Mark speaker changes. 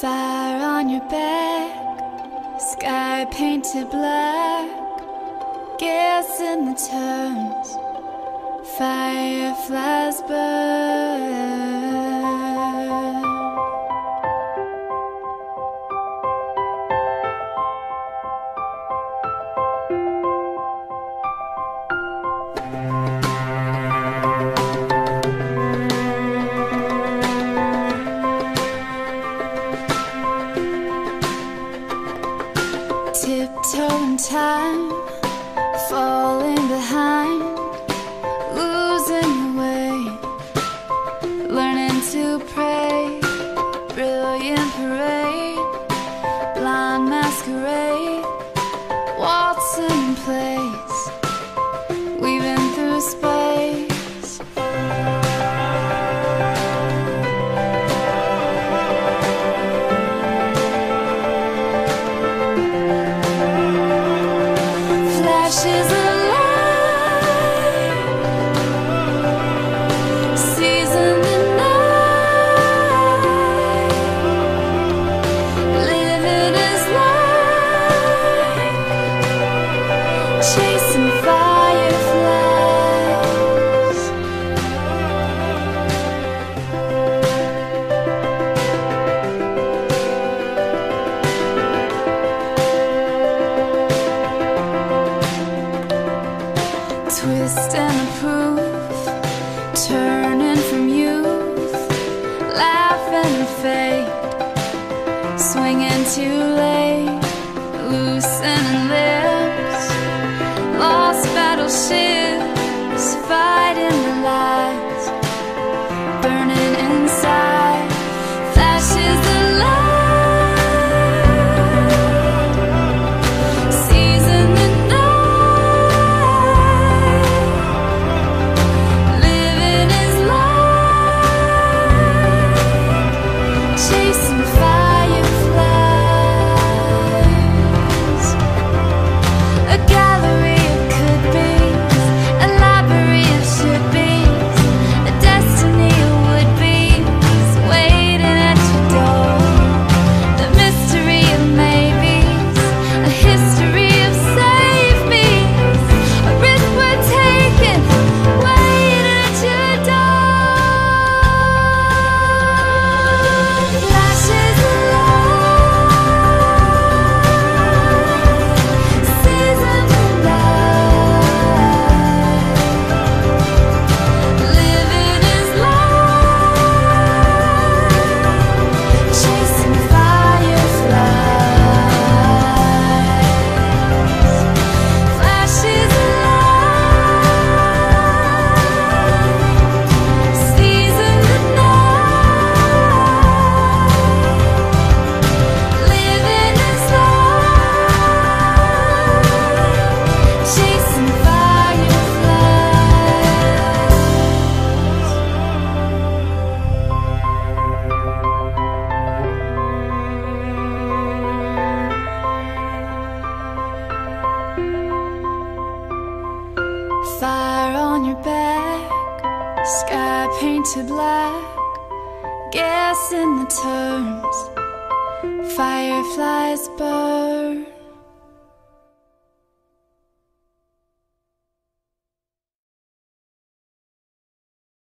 Speaker 1: Fire on your back, sky painted black, gas in the turns, fireflies burn. time. twist and approve, turning from youth, laughing and fade, swinging too late, loosening lips, lost battleships. on your back, sky painted black, gas in the terms, fireflies burn.